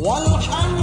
One chance.